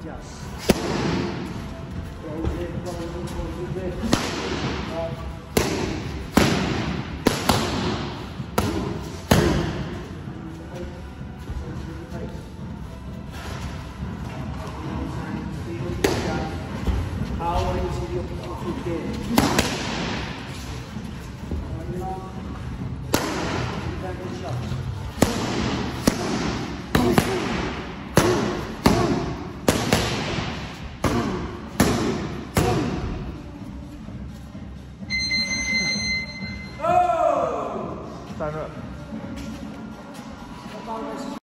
Good job. 散热。